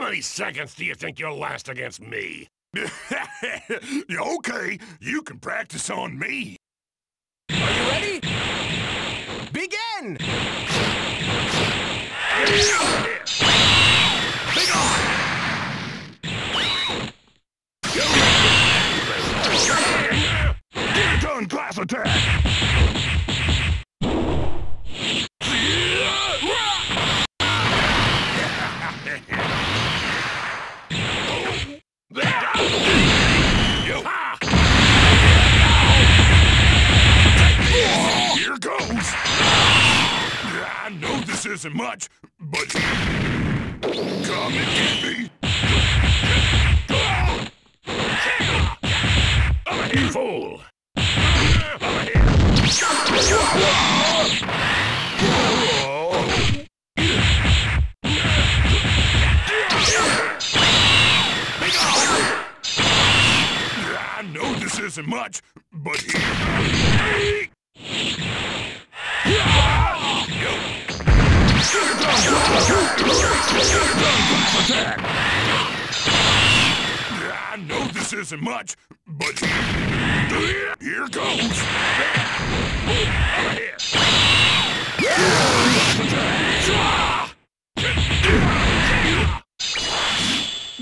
How many seconds do you think you'll last against me? okay, you can practice on me. Are you ready? Begin! Big on! Get it done, class attack! Isn't much, but come and get me! Over here, fool! I know this isn't much, but I know this isn't much, but here goes.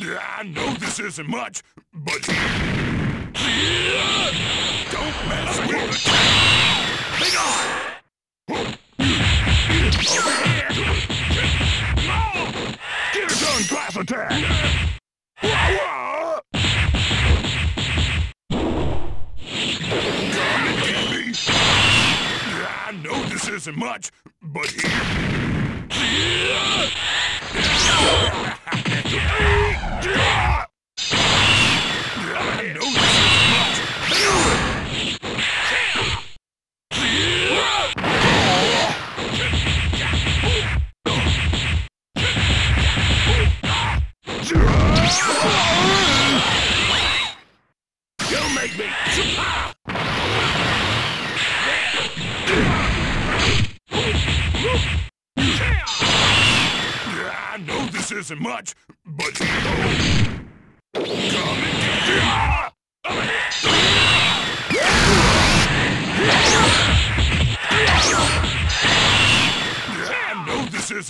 I know this isn't much, but don't mess with it. Big on! Get attack! And get. I know this isn't much, but I know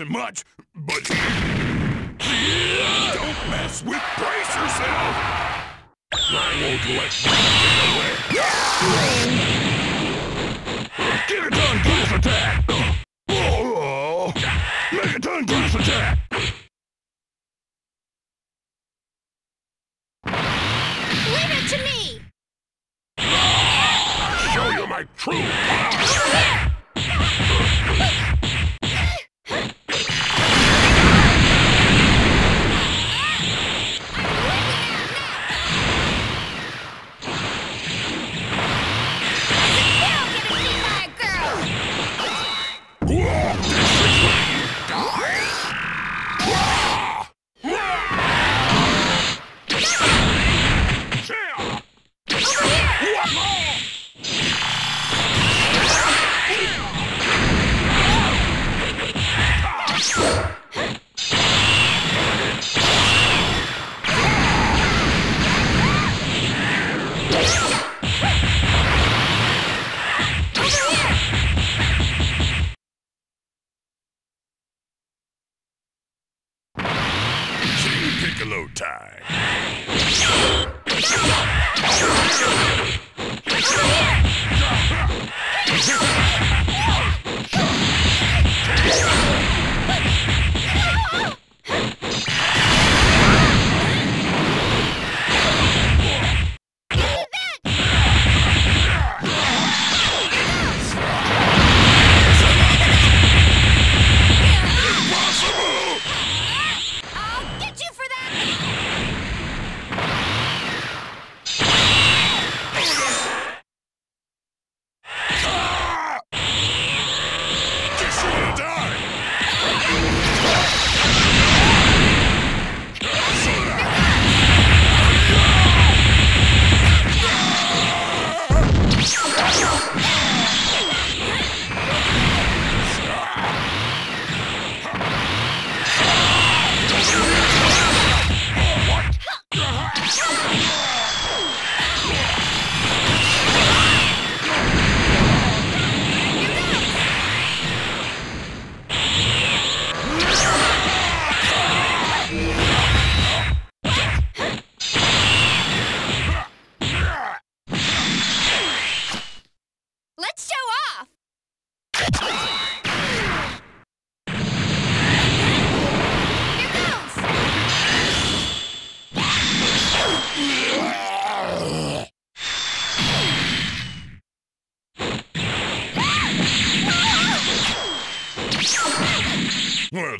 isn't much, but don't mess with brace yourself. I won't let you get away. Get it done, attack. Oh, make it attack. Leave it to me! Show you my true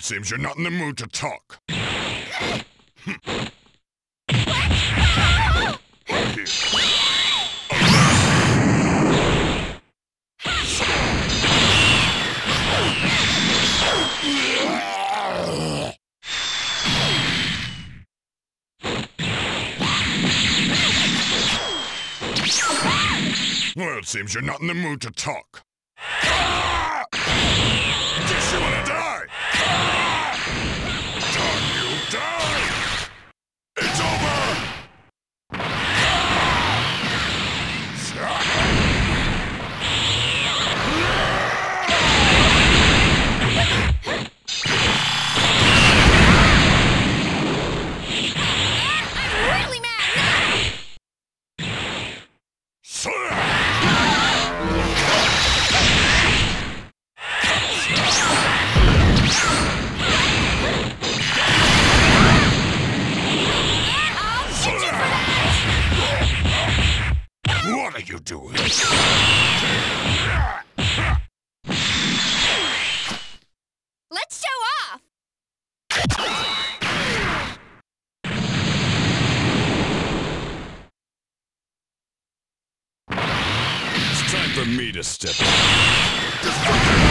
Seems you're not in the mood to talk. Well, it seems you're not in the mood to talk. me to step in.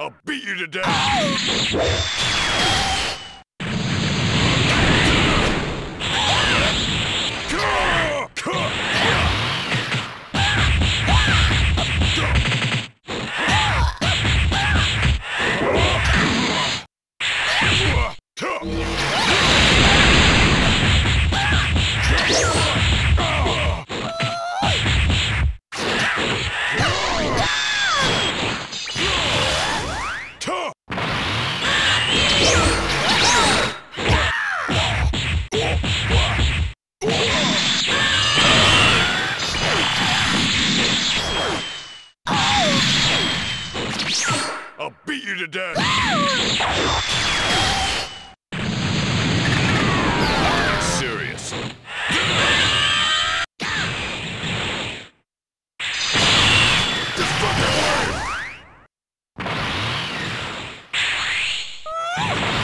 I'll beat you to death! Ah!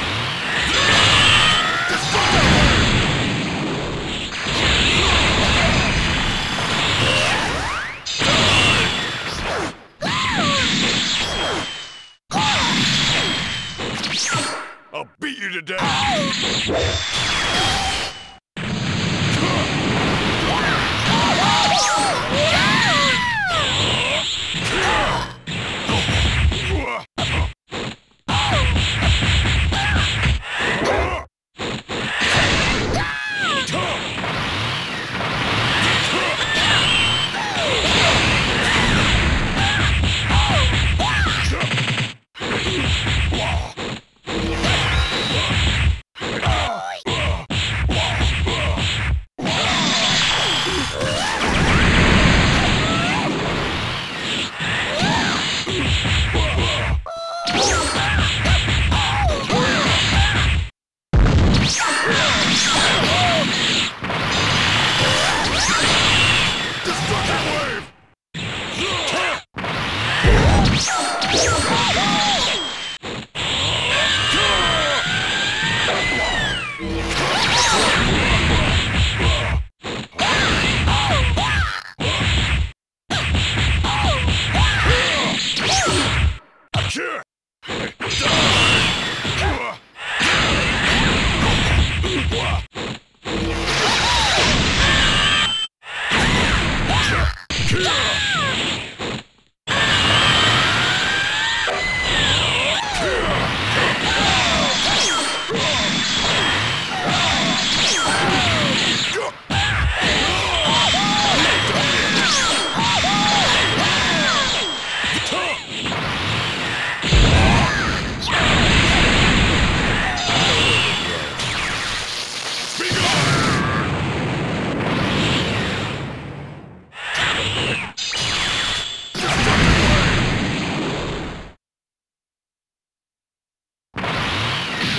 destroy.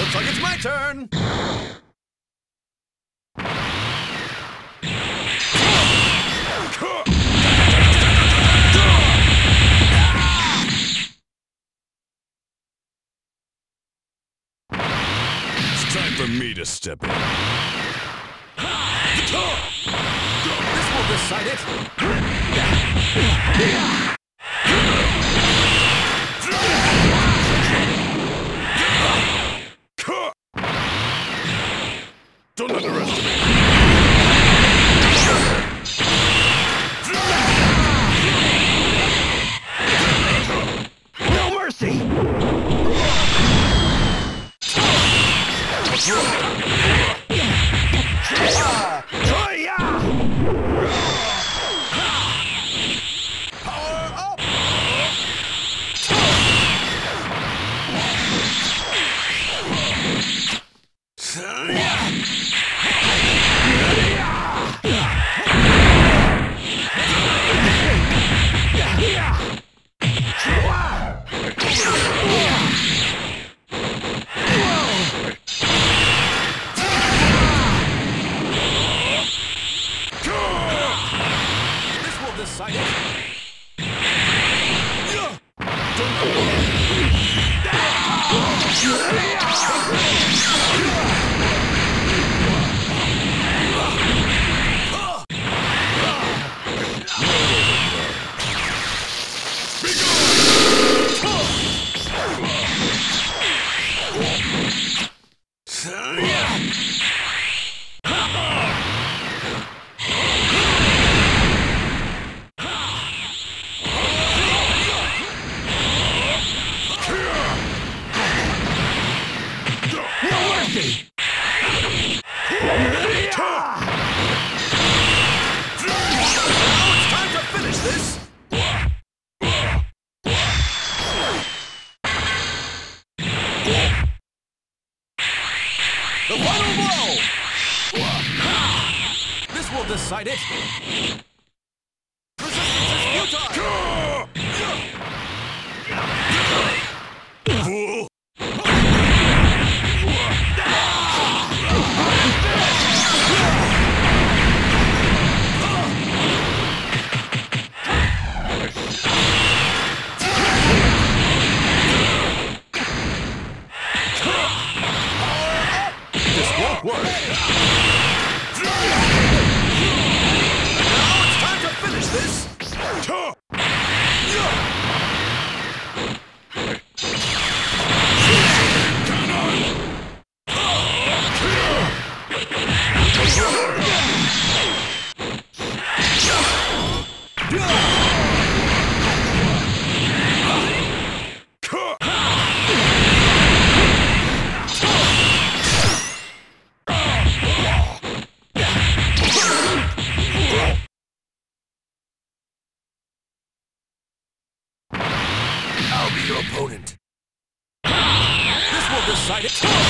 Looks like it's my turn. It's time for me to step in. This will decide it. No Will it! Decide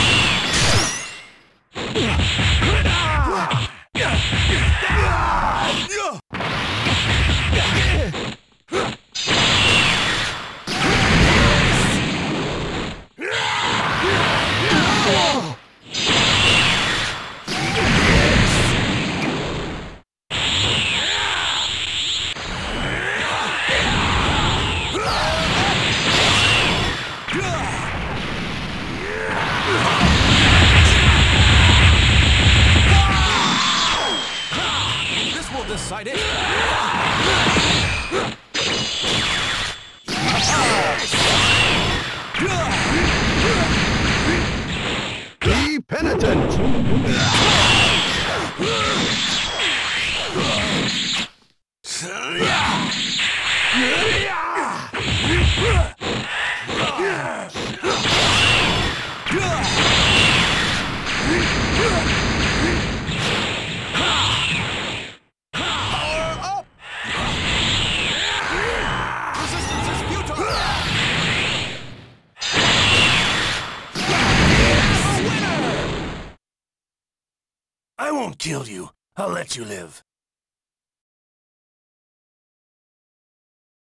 I won't kill you. I'll let you live.